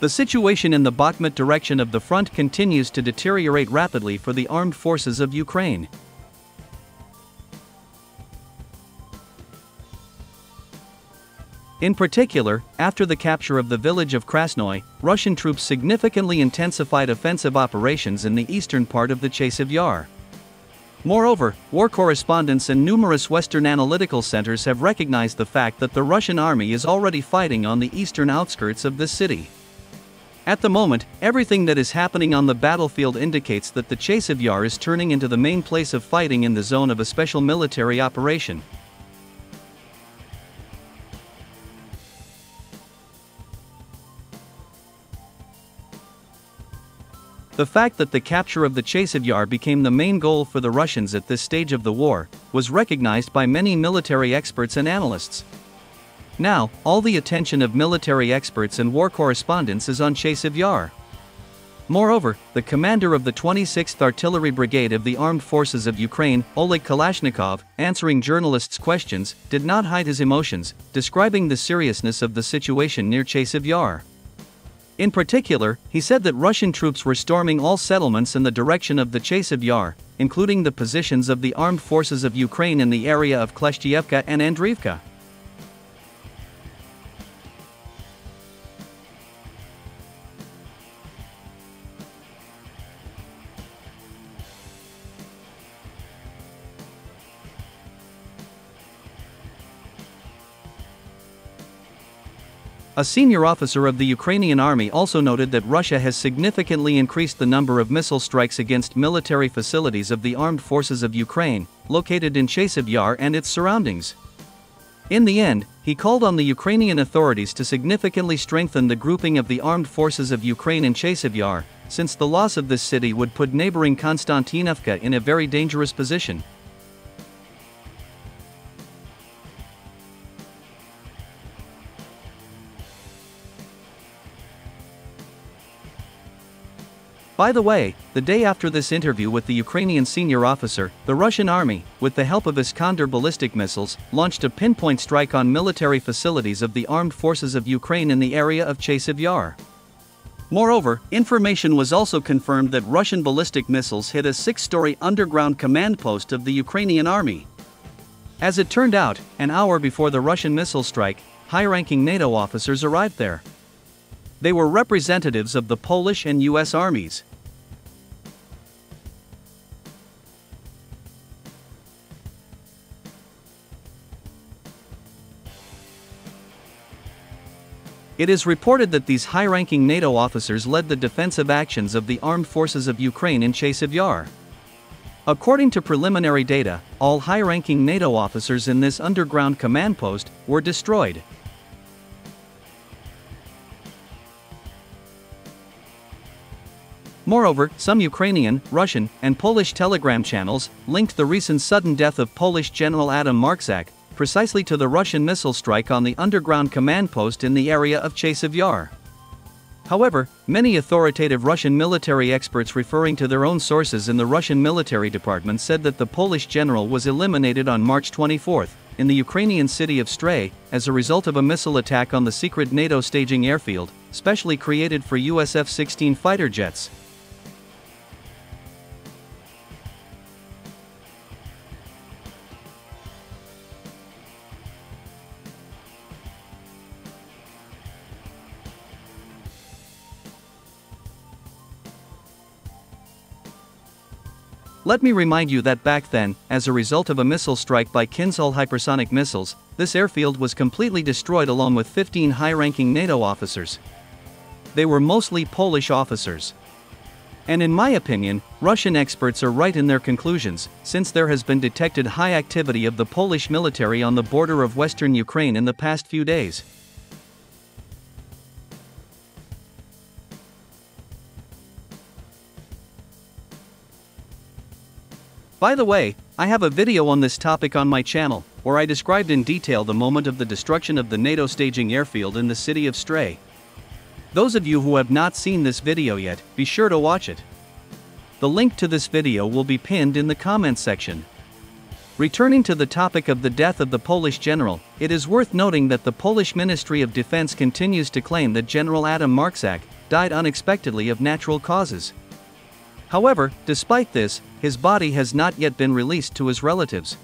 The situation in the Bakhmut direction of the front continues to deteriorate rapidly for the armed forces of Ukraine. In particular, after the capture of the village of Krasnoy, Russian troops significantly intensified offensive operations in the eastern part of the Chasiv Yar. Moreover, war correspondents and numerous Western analytical centers have recognized the fact that the Russian army is already fighting on the eastern outskirts of this city. At the moment, everything that is happening on the battlefield indicates that the Chasiv Yar is turning into the main place of fighting in the zone of a special military operation. The fact that the capture of the Chasiv Yar became the main goal for the Russians at this stage of the war was recognized by many military experts and analysts. Now, all the attention of military experts and war correspondents is on Chasiv Yar. Moreover, the commander of the 26th Artillery Brigade of the Armed Forces of Ukraine, Oleg Kalashnikov, answering journalists' questions, did not hide his emotions, describing the seriousness of the situation near Chasiv Yar. In particular, he said that Russian troops were storming all settlements in the direction of the Chasiv Yar, including the positions of the armed forces of Ukraine in the area of Kleshtievka and Andriivka. A senior officer of the Ukrainian army also noted that Russia has significantly increased the number of missile strikes against military facilities of the armed forces of Ukraine, located in Chasiv Yar and its surroundings. In the end, he called on the Ukrainian authorities to significantly strengthen the grouping of the armed forces of Ukraine in Chasiv Yar, since the loss of this city would put neighboring Konstantinovka in a very dangerous position. By the way, the day after this interview with the Ukrainian senior officer, the Russian army, with the help of Iskander ballistic missiles, launched a pinpoint strike on military facilities of the armed forces of Ukraine in the area of Chasiv Yar. Moreover, information was also confirmed that Russian ballistic missiles hit a six story underground command post of the Ukrainian army. As it turned out, an hour before the Russian missile strike, high ranking NATO officers arrived there. They were representatives of the Polish and US armies. It is reported that these high ranking NATO officers led the defensive actions of the armed forces of Ukraine in Chasiv Yar. According to preliminary data, all high ranking NATO officers in this underground command post were destroyed. Moreover, some Ukrainian, Russian, and Polish telegram channels linked the recent sudden death of Polish General Adam Marczak precisely to the Russian missile strike on the underground command post in the area of Chasiv Yar. However, many authoritative Russian military experts referring to their own sources in the Russian military department said that the Polish general was eliminated on March 24 in the Ukrainian city of Stryi as a result of a missile attack on the secret NATO staging airfield, specially created for US F 16 fighter jets. Let me remind you that back then, as a result of a missile strike by Kinzhal hypersonic missiles, this airfield was completely destroyed along with 15 high ranking NATO officers. They were mostly Polish officers. And in my opinion, Russian experts are right in their conclusions, since there has been detected high activity of the Polish military on the border of western Ukraine in the past few days. By the way, I have a video on this topic on my channel, where I described in detail the moment of the destruction of the NATO staging airfield in the city of Stryi. Those of you who have not seen this video yet, be sure to watch it. The link to this video will be pinned in the comments section. Returning to the topic of the death of the Polish general, it is worth noting that the Polish Ministry of Defense continues to claim that General Adam Marczak died unexpectedly of natural causes. However, despite this, his body has not yet been released to his relatives.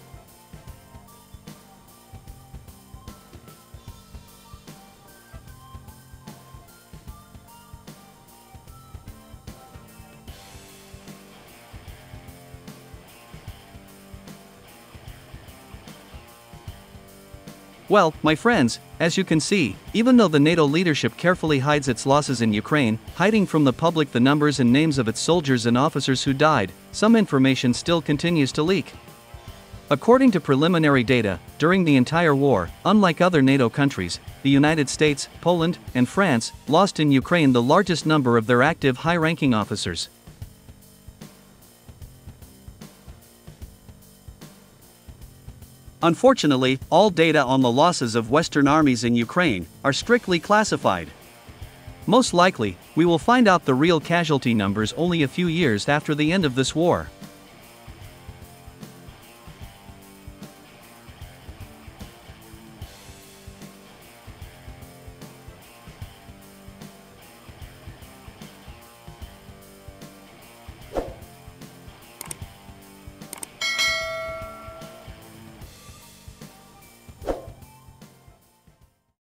Well, my friends, as you can see, even though the NATO leadership carefully hides its losses in Ukraine, hiding from the public the numbers and names of its soldiers and officers who died, some information still continues to leak. According to preliminary data, during the entire war, unlike other NATO countries, the United States, Poland, and France lost in Ukraine the largest number of their active high ranking officers. Unfortunately, all data on the losses of Western armies in Ukraine are strictly classified. Most likely, we will find out the real casualty numbers only a few years after the end of this war.